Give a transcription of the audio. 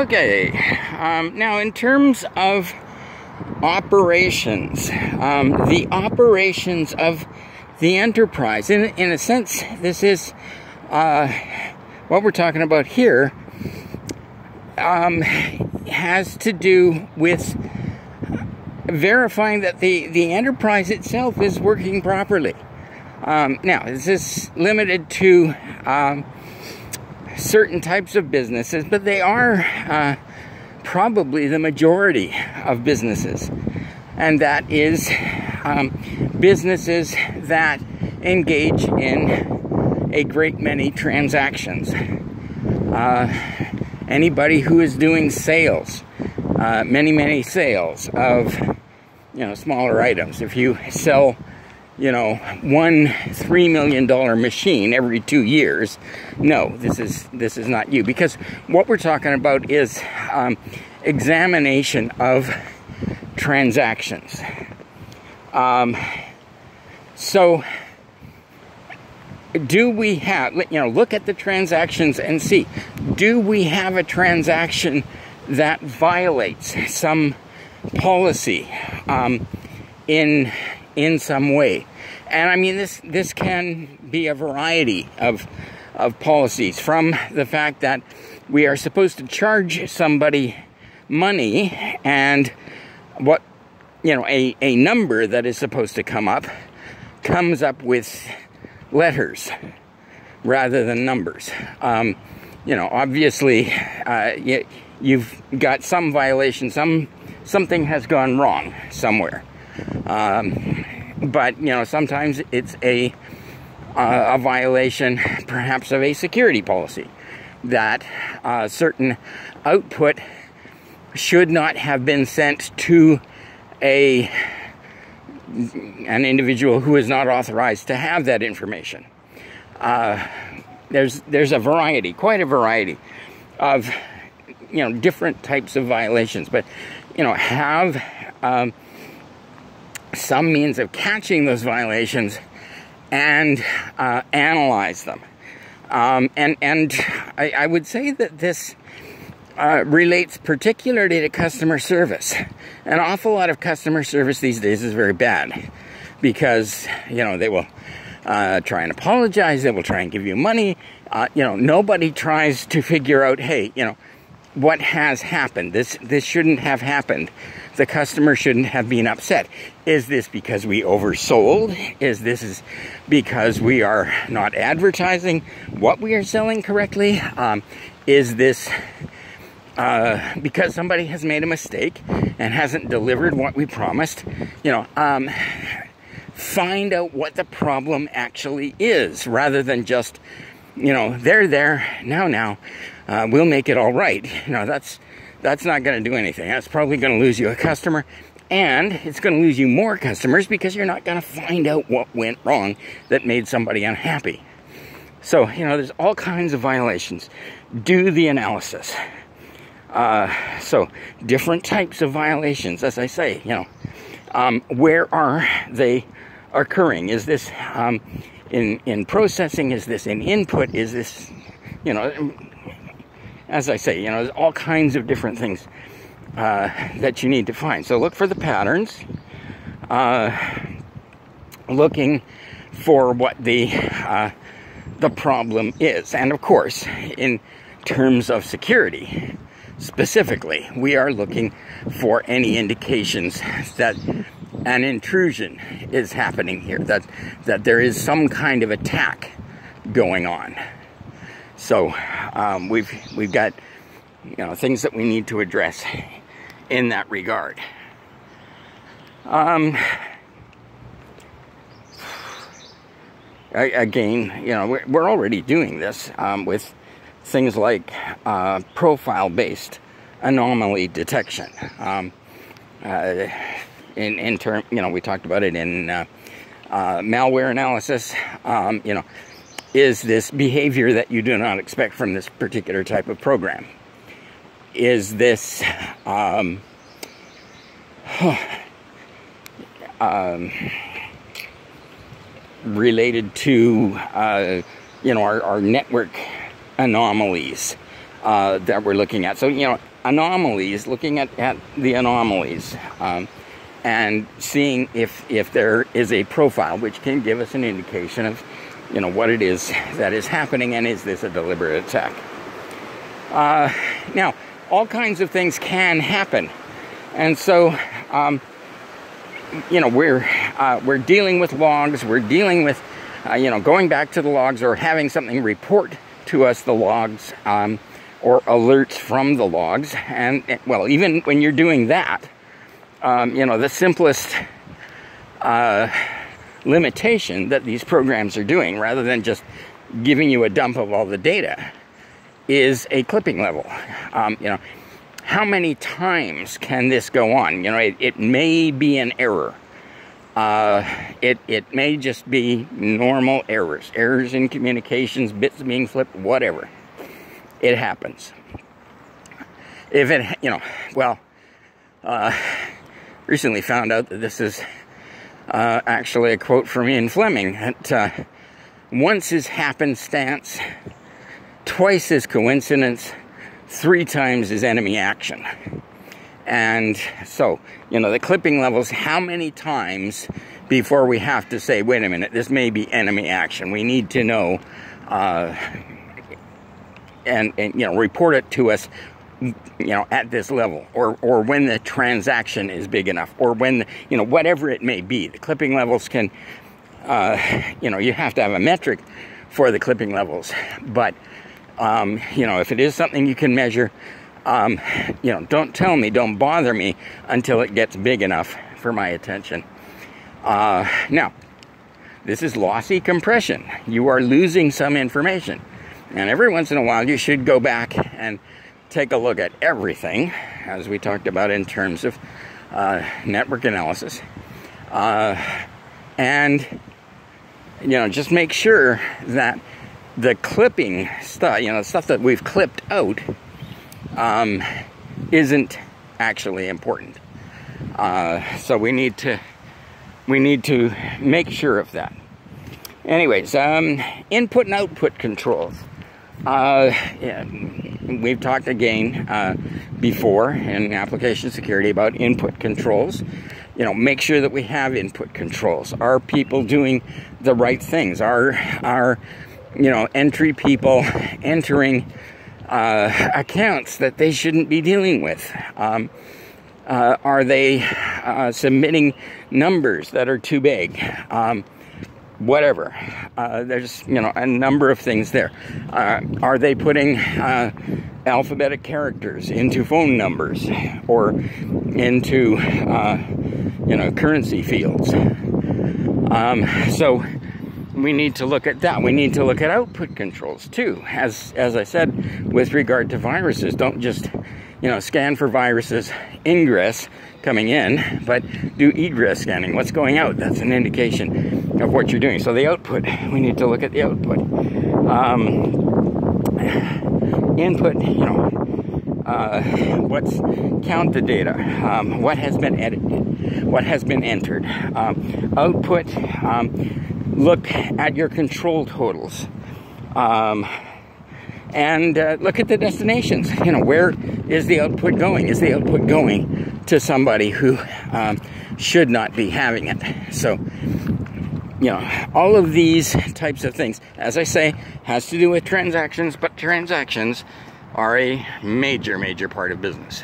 Okay, um, now in terms of operations, um, the operations of the enterprise, in, in a sense, this is uh, what we're talking about here, um, has to do with verifying that the, the enterprise itself is working properly. Um, now, is this is limited to um, certain types of businesses, but they are uh, probably the majority of businesses. And that is um, businesses that engage in a great many transactions. Uh, anybody who is doing sales, uh, many, many sales of you know smaller items. If you sell you know, one three million dollar machine every two years. No, this is this is not you because what we're talking about is um, examination of transactions. Um, so, do we have you know look at the transactions and see do we have a transaction that violates some policy um, in in some way. And I mean, this, this can be a variety of, of policies from the fact that we are supposed to charge somebody money and what, you know, a, a number that is supposed to come up comes up with letters rather than numbers. Um, you know, obviously, uh, you, you've got some violation, some something has gone wrong somewhere. Um, but you know, sometimes it's a uh, a violation, perhaps of a security policy that uh, certain output should not have been sent to a an individual who is not authorized to have that information. Uh, there's there's a variety, quite a variety, of you know different types of violations, but you know have um, some means of catching those violations and uh, analyze them. Um, and and I, I, would say that this uh, relates particularly to customer service. An awful lot of customer service these days is very bad because you know they will uh, try and apologize, they will try and give you money. Uh, you know, nobody tries to figure out, hey, you know, what has happened. This this shouldn't have happened the customer shouldn't have been upset. Is this because we oversold? Is this because we are not advertising what we are selling correctly? Um, is this uh, because somebody has made a mistake and hasn't delivered what we promised? You know, um, find out what the problem actually is rather than just, you know, they're there, now, now, uh, we'll make it all right. You know, that's that's not going to do anything. That's probably going to lose you a customer. And it's going to lose you more customers because you're not going to find out what went wrong that made somebody unhappy. So, you know, there's all kinds of violations. Do the analysis. Uh, so, different types of violations, as I say, you know, um, where are they occurring? Is this um, in, in processing? Is this in input? Is this, you know, as I say, you know, there's all kinds of different things uh, that you need to find. So look for the patterns, uh, looking for what the uh, the problem is, and of course, in terms of security, specifically, we are looking for any indications that an intrusion is happening here, that that there is some kind of attack going on. So um, we've we've got you know things that we need to address in that regard. Um, again, you know, we're, we're already doing this um, with things like uh, profile-based anomaly detection. Um, uh, in in term, you know, we talked about it in uh, uh malware analysis. Um, you know, is this behavior that you do not expect from this particular type of program? Is this um, um, related to uh, you know our, our network anomalies uh, that we're looking at? So you know anomalies, looking at, at the anomalies, um, and seeing if, if there is a profile which can give us an indication of, you know, what it is that is happening and is this a deliberate attack. Uh, now, all kinds of things can happen. And so, um, you know, we're, uh, we're dealing with logs, we're dealing with, uh, you know, going back to the logs or having something report to us the logs um, or alerts from the logs. And, well, even when you're doing that, um, you know, the simplest uh, limitation that these programs are doing, rather than just giving you a dump of all the data, is a clipping level. Um, you know, how many times can this go on? You know, it, it may be an error. Uh, it, it may just be normal errors, errors in communications, bits being flipped, whatever. It happens. If it, you know, well, uh, recently found out that this is uh, actually a quote from Ian Fleming that uh, once is happenstance, twice is coincidence, three times is enemy action. And so, you know, the clipping levels, how many times before we have to say, wait a minute, this may be enemy action? We need to know uh, and, and, you know, report it to us you know, at this level, or or when the transaction is big enough, or when you know whatever it may be. The clipping levels can, uh, you know, you have to have a metric for the clipping levels, but um, you know, if it is something you can measure, um, you know, don't tell me, don't bother me until it gets big enough for my attention. Uh, now, this is lossy compression. You are losing some information. And every once in a while, you should go back and take a look at everything, as we talked about in terms of uh, network analysis. Uh, and, you know, just make sure that the clipping stuff, you know, stuff that we've clipped out, um, isn't actually important. Uh, so we need to we need to make sure of that. Anyways, um, input and output controls. Uh, yeah, we've talked again uh, before in application security about input controls. You know, make sure that we have input controls. Are people doing the right things? Are are you know, entry people entering uh, accounts that they shouldn't be dealing with? Um, uh, are they uh, submitting numbers that are too big? Um, whatever. Uh, there's, you know, a number of things there. Uh, are they putting uh, alphabetic characters into phone numbers or into, you know, currency fields? Um, so, we need to look at that. We need to look at output controls too. As as I said, with regard to viruses, don't just you know scan for viruses ingress coming in, but do egress scanning. What's going out? That's an indication of what you're doing. So the output, we need to look at the output. Um, input, you know, uh, what's count the data, um, what has been edited, what has been entered. Um, output, um, look at your control totals. Um, and uh, look at the destinations. You know, where is the output going? Is the output going to somebody who um, should not be having it? So, you know, all of these types of things, as I say, has to do with transactions, but transactions are a major, major part of business.